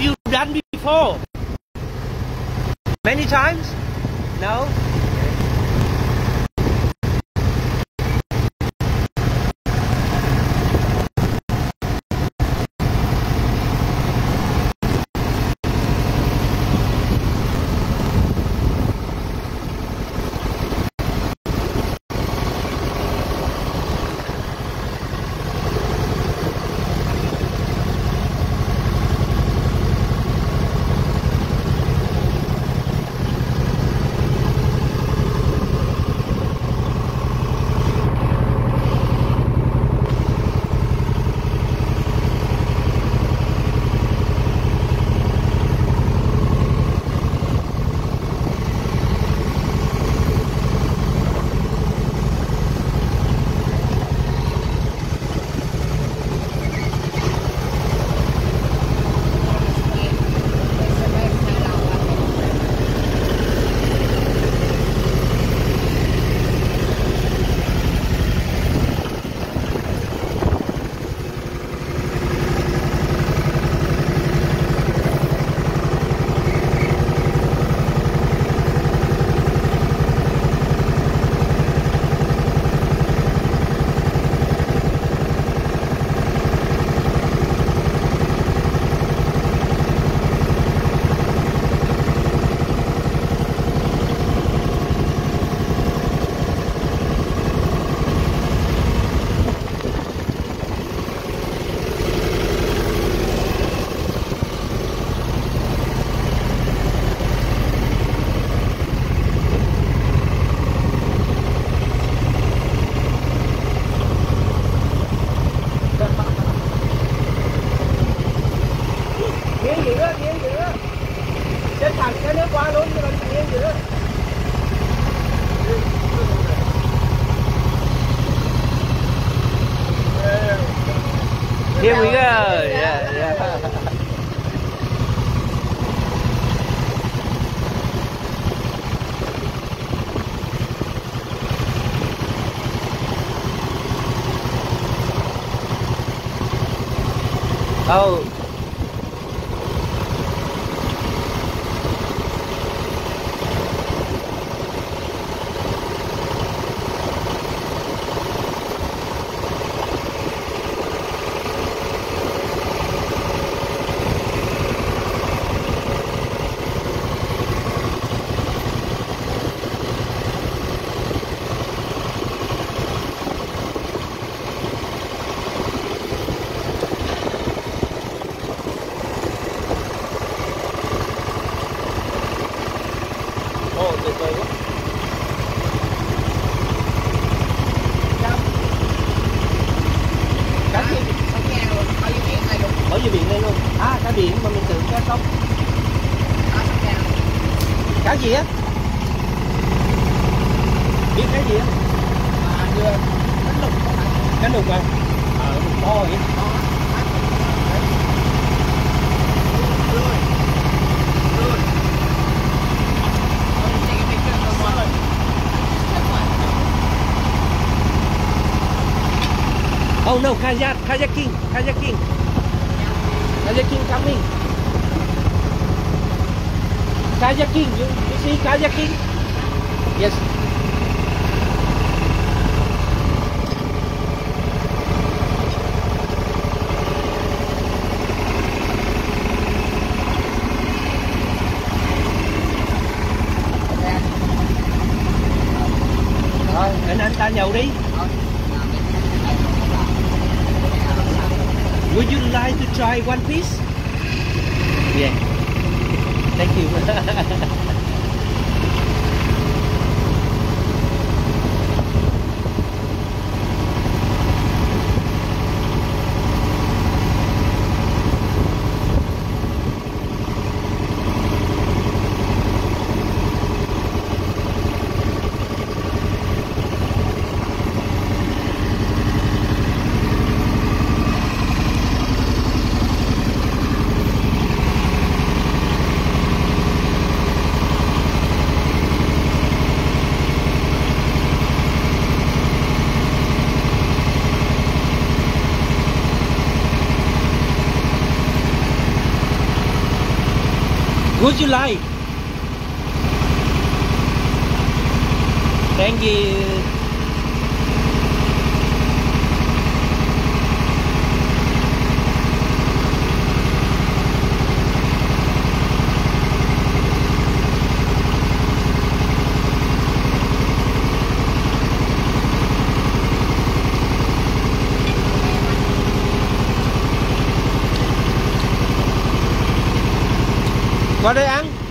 Have you done before? Many times? No? Trên cái nước quá luôn cho nó nghiêng giữa Here we go. Yeah, yeah. Oh, ồ tuyệt vời quá cá gì ở dưới biển đây luôn à cá biển mà mình tưởng cá sông cá gì á? Biết cái gì á? Cá đục à? Ờ đục to vậy. Oh no, kayak, kayaking, kayaking, kayaking kami. Kayaking, you, you see kayaking? Yes. Rồi, anh anh ta nhậu đi. Would you like to try one piece? Yeah. Thank you. Would you like? Thank you. qua đây ăn